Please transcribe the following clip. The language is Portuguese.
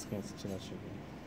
as crianças tirar a.